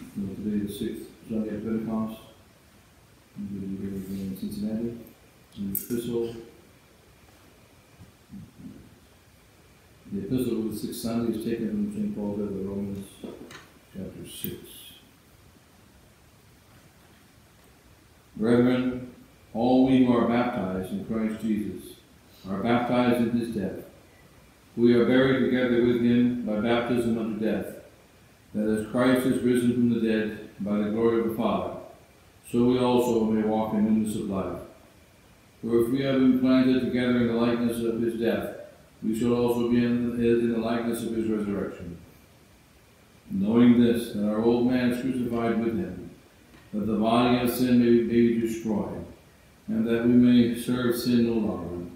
Today the sixth Sunday of Pentecost. Be here again in Cincinnati. The epistle. The epistle of the sixth Sunday is taken from St. Paul to the Romans, chapter six. Brethren, all we who are baptized in Christ Jesus are baptized in his death. We are buried together with him by baptism unto death, that as Christ is risen from the dead by the glory of the Father, so we also may walk in newness of life. For if we have been planted together in the likeness of his death, we shall also be in, in the likeness of his resurrection. Knowing this, that our old man is crucified with him, that the body of sin may be, may be destroyed, and that we may serve sin no longer.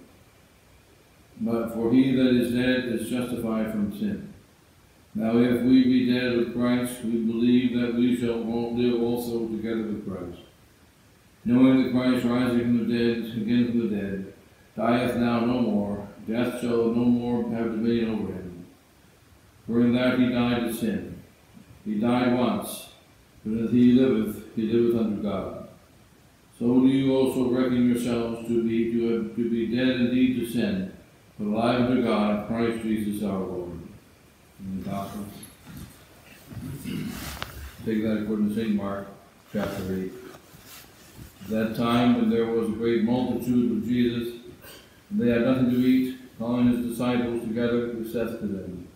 But for he that is dead is justified from sin. Now if we be dead with Christ, we believe that we shall live also together with Christ. Knowing that Christ rising from the dead, again from the dead, dieth now no more, death shall no more have dominion over him. For in that he died to sin. He died once, but as he liveth, he liveth unto God. So do you also reckon yourselves to be to, to be dead indeed to sin, but alive unto God, Christ Jesus our Lord. Take that according to St. Mark, chapter 8. At that time, when there was a great multitude of Jesus, and they had nothing to eat, calling his disciples together, he saith to them,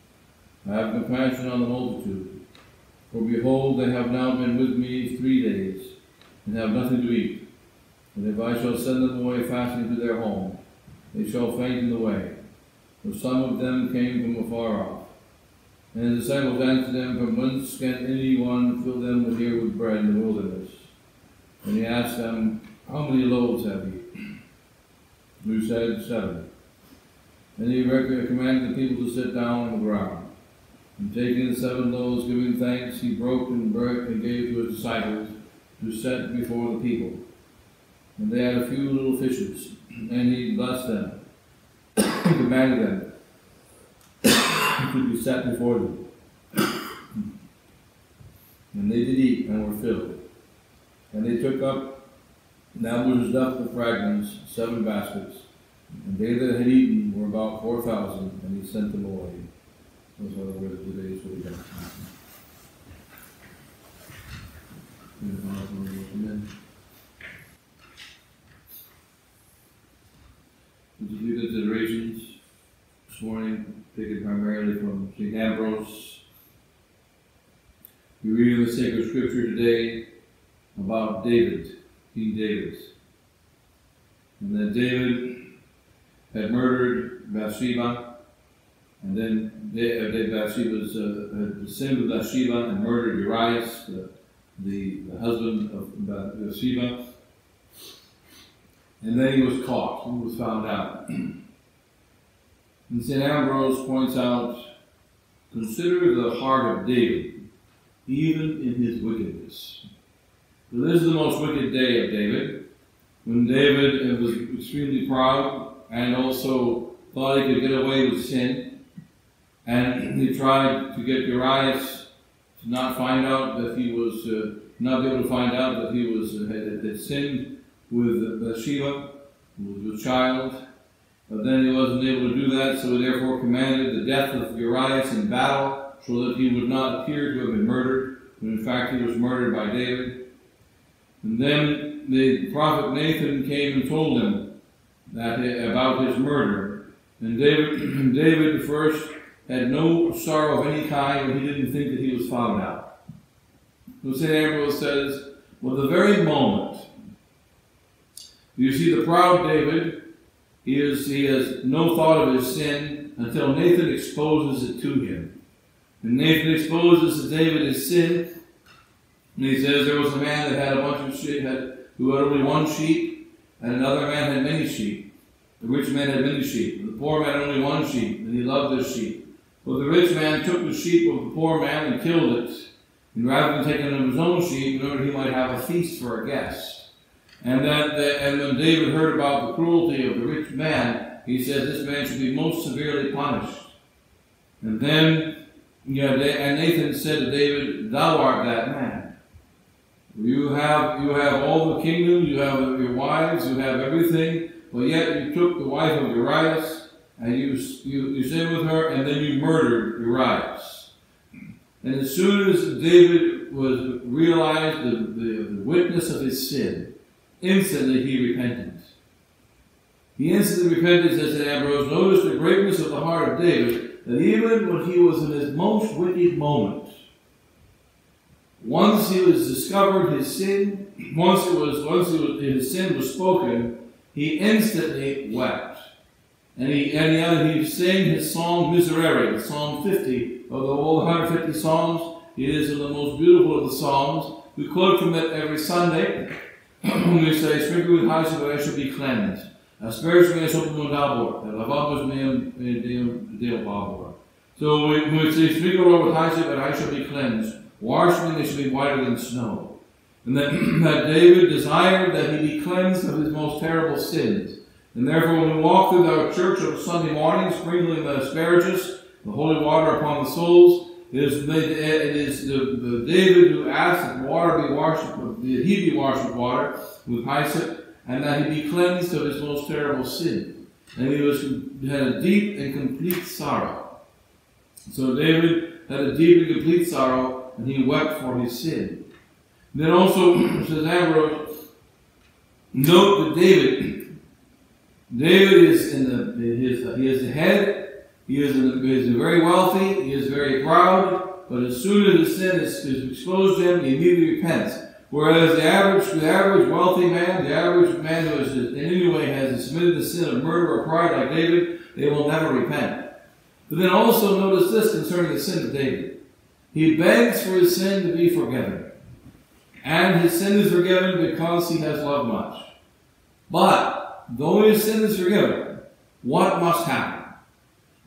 I have compassion on the multitude, for behold, they have now been with me three days, and have nothing to eat. And if I shall send them away fasting to their home, they shall faint in the way. For some of them came from afar off. And his disciples answered them, From whence can any one fill them with here with bread in the wilderness? And he asked them, How many loaves have ye? Who said, Seven. And he commanded the people to sit down on the ground. And taking the seven loaves, giving thanks, he broke and broke and gave to his disciples to set before the people. And they had a few little fishes, and he blessed them, and commanded them to be set before them. And they did eat and were filled. And they took up left of fragments, seven baskets. And they that had eaten were about four thousand, and he sent them away. Those are the words of today's. Amen. Just a few considerations this morning, taken primarily from St. Ambrose. We read in the sacred scripture today about David, King David. And that David had murdered Bathsheba, and then David Bathsheba uh, had sinned with Bathsheba and murdered Urias, the, the, the husband of Bathsheba. And then he was caught, he was found out. and St. Ambrose points out consider the heart of David, even in his wickedness. This is the most wicked day of David, when David was extremely proud and also thought he could get away with sin. And he tried to get Urias to not find out that he was, uh, not be able to find out that he was uh, had, had sinned with Bathsheba, who was a child. But then he wasn't able to do that, so he therefore commanded the death of Urias in battle, so that he would not appear to have been murdered, when in fact he was murdered by David. And then the prophet Nathan came and told him that about his murder. And David, David first had no sorrow of any kind when he didn't think that he was found out. So St. Ambrose says, well, the very moment you see, the proud David, he, is, he has no thought of his sin until Nathan exposes it to him. And Nathan exposes to David his sin, and he says there was a man that had a bunch of sheep, had, who had only one sheep, and another man had many sheep. The rich man had many sheep. and The poor man had only one sheep, and he loved his sheep. But the rich man took the sheep of the poor man and killed it, and rather than taking of his own sheep, in order he might have a feast for a guest. And that, and when David heard about the cruelty of the rich man, he said this man should be most severely punished. And then Yeah, and Nathan said to David, Thou art that man. You have you have all the kingdom, you have your wives, you have everything, but yet you took the wife of Urias and you you, you stayed with her, and then you murdered Urias. And as soon as David was realized the, the, the witness of his sin, instantly he repented. He instantly repented, says Ambrose. Notice the greatness of the heart of David, that even when he was in his most wicked moment, once he was discovered his sin, once it was once was, his sin was spoken, he instantly wept. And he and he, he sang his song Miserere, Psalm 50 of the whole 150 psalms. It is one of the most beautiful of the psalms. We quote from it every Sunday. We say, Sprinkle with hyssop, I shall be cleansed. Asperge me sopra un dabor, lavabos meum deo babor. So we, we say, Sprinkle with hyssop, and I shall be cleansed. Wash me, they shall be whiter than snow. And that, that David desired that he be cleansed of his most terrible sins. And therefore, when we walk through the church on Sunday morning, sprinkling the Asperges, the holy water upon the souls, it is, it is David who asked that water be washed, that he be washed with water, with hyssop, and that he be cleansed of his most terrible sin. And he was had a deep and complete sorrow. So David had a deep and complete sorrow, and he wept for his sin. Then also, says Ambrose, note that David, David is in the his, he is the head he is, he is very wealthy, he is very proud, but as soon as the sin is, is exposed to him, he immediately repents. Whereas the average, the average wealthy man, the average man who is in any way has committed the sin of murder or pride like David, they will never repent. But then also notice this concerning the sin of David. He begs for his sin to be forgiven. And his sin is forgiven because he has loved much. But, though his sin is forgiven, what must happen?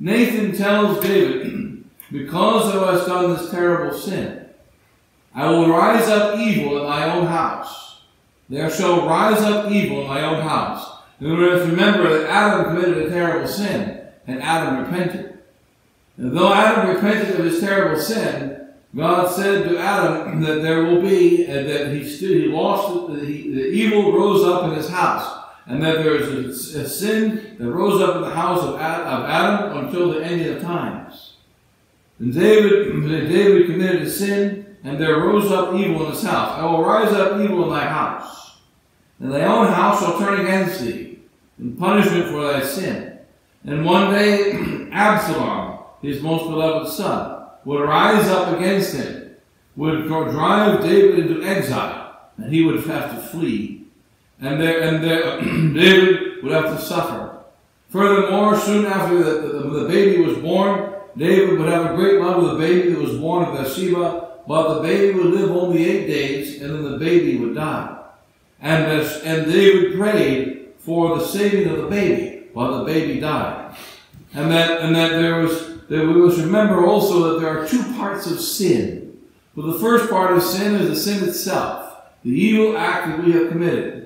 Nathan tells David, Because thou hast done this terrible sin, I will rise up evil in my own house. There shall rise up evil in my own house. And have remember that Adam committed a terrible sin, and Adam repented. And though Adam repented of his terrible sin, God said to Adam that there will be, and that he stood, he lost, the evil rose up in his house and that there is a, a, sin that rose up in the house of Adam until the end of times. And David, David committed a sin, and there rose up evil in his house. I will rise up evil in thy house, and thy own house shall turn against thee, in punishment for thy sin. And one day Absalom, his most beloved son, would rise up against him, would drive David into exile, and he would have to flee and, there, and there, David would have to suffer. Furthermore, soon after the, the, the, baby was born, David would have a great love with the baby that was born of Bathsheba, but the baby would live only eight days, and then the baby would die. And, and David prayed for the saving of the baby, while the baby died. And that, and that there was, that we must remember also that there are two parts of sin. For the first part of sin is the sin itself, the evil act that we have committed.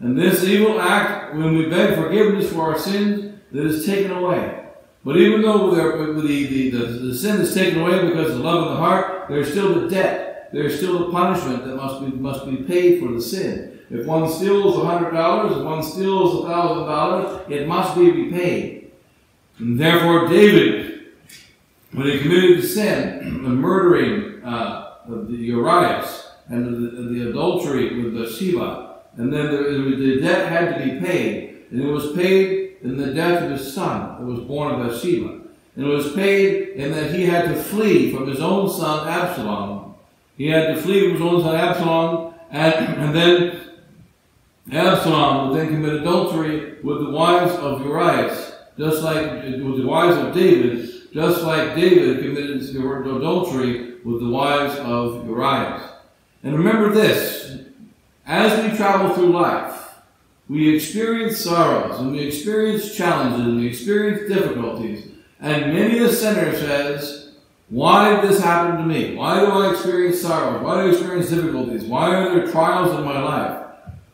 And this evil act, when we beg forgiveness for our sins, that is taken away. But even though the, the, the, the, sin is taken away because of the love in the heart, there's still the debt. There's still the punishment that must be, must be paid for the sin. If one steals $100, if one steals $1,000, it must be repaid. And therefore, David, when he committed the sin of murdering uh, the Urias and the, the adultery with Bathsheba, and then the, the debt had to be paid. And it was paid in the death of his son that was born of Bathsheba. And it was paid in that he had to flee from his own son Absalom. He had to flee from his own son Absalom, and, and then Absalom would then commit adultery with the wives of Urias, just like with the wives of David, just like David committed adultery with the wives of Urias. And remember this, as we travel through life, we experience sorrows and we experience challenges and we experience difficulties. And many a sinner says, Why did this happen to me? Why do I experience sorrows? Why do I experience difficulties? Why are there trials in my life?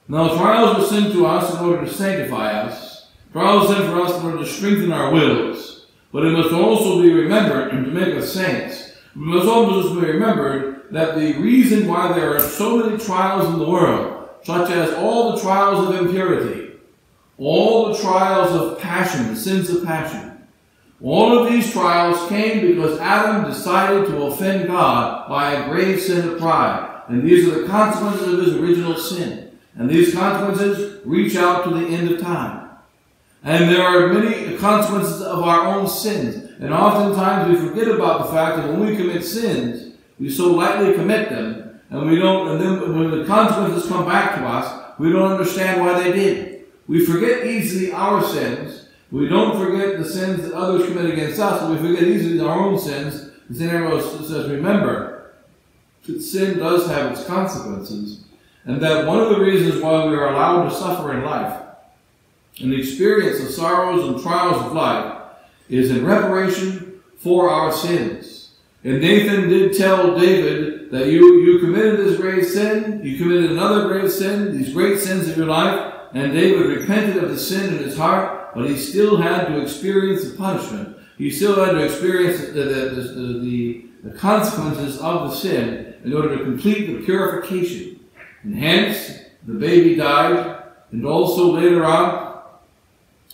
Now, trials are sent to us in order to sanctify us. Trials are sent for us in order to strengthen our wills. But it must also be remembered and to make us saints. We must also remember that the reason why there are so many trials in the world, such as all the trials of impurity, all the trials of passion, the sins of passion, all of these trials came because Adam decided to offend God by a grave sin of pride. And these are the consequences of his original sin. And these consequences reach out to the end of time. And there are many consequences of our own sins. And oftentimes we forget about the fact that when we commit sins, we so lightly commit them, and we don't, and then when the consequences come back to us, we don't understand why they did. We forget easily our sins. We don't forget the sins that others commit against us, but we forget easily our own sins. And St. Ambrose says, remember, that sin does have its consequences, and that one of the reasons why we are allowed to suffer in life and the experience the sorrows and trials of life is in reparation for our sins. And Nathan did tell David that you, you committed this grave sin, you committed another grave sin, these great sins of your life, and David repented of the sin in his heart, but he still had to experience the punishment. He still had to experience the, the, the, the consequences of the sin in order to complete the purification. And hence, the baby died, and also later on,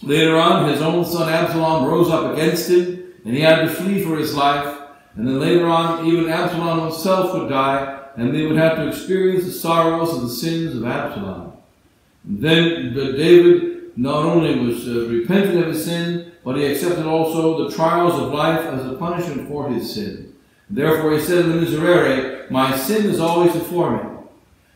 Later on, his own son Absalom rose up against him, and he had to flee for his life. And then later on, even Absalom himself would die, and they would have to experience the sorrows and the sins of Absalom. And then David not only was uh, repentant of his sin, but he accepted also the trials of life as a punishment for his sin. Therefore, he said in the Miserere, My sin is always before me.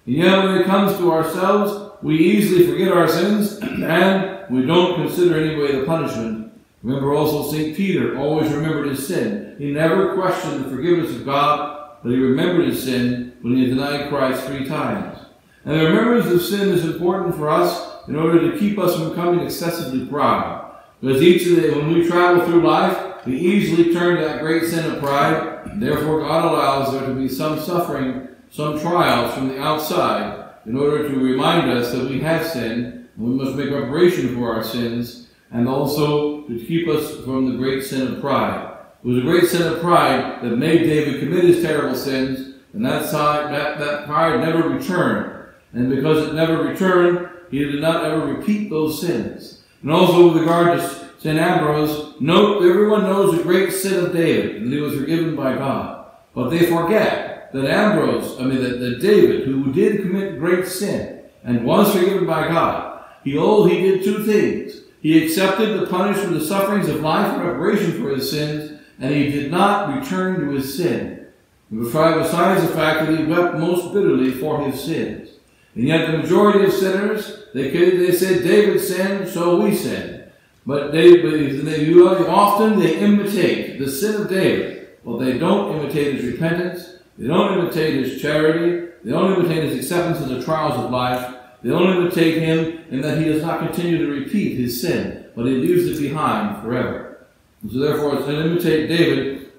And yet, when it comes to ourselves, we easily forget our sins and we don't consider anyway the punishment. Remember also St. Peter always remembered his sin. He never questioned the forgiveness of God, but he remembered his sin when he denied Christ three times. And the remembrance of sin is important for us in order to keep us from becoming excessively proud. Because each of the, when we travel through life, we easily turn to that great sin of pride. Therefore, God allows there to be some suffering, some trials from the outside in order to remind us that we have sinned and we must make reparation for our sins and also to keep us from the great sin of pride. It was a great sin of pride that made David commit his terrible sins, and that, side, that, that pride never returned. And because it never returned, he did not ever repeat those sins. And also with regard to St. Ambrose, note everyone knows the great sin of David, and he was forgiven by God. But they forget that Ambrose, I mean that, that David, who did commit great sin and was forgiven by God, he, oh, he did two things. He accepted the punishment, the sufferings of life in reparation for his sins, and he did not return to his sin. Besides the fact that he wept most bitterly for his sins. And yet the majority of sinners, they, they said, David sinned, so we sin. But they, they often they imitate the sin of David, but they don't imitate his repentance, they don't imitate his charity, they don't imitate his acceptance of the trials of life, they only imitate him in that he does not continue to repeat his sin, but he leaves it behind forever. And so therefore, it's to imitate David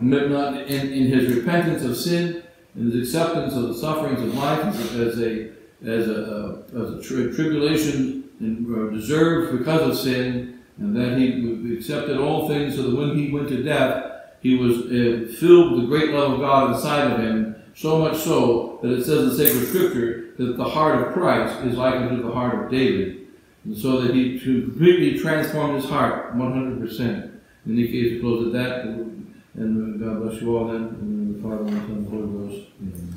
in, in his repentance of sin, in his acceptance of the sufferings of life as a, as a, as a, as a tri tribulation uh, deserved because of sin, and that he accepted all things so that when he went to death, he was uh, filled with the great love of God inside of him, so much so that it says in sacred scripture that the heart of Christ is like unto the heart of David. And so that he to completely transform his heart 100%. In the case, close at that, and God bless you all then, and the Father, and the Son, and the Holy Ghost. Amen.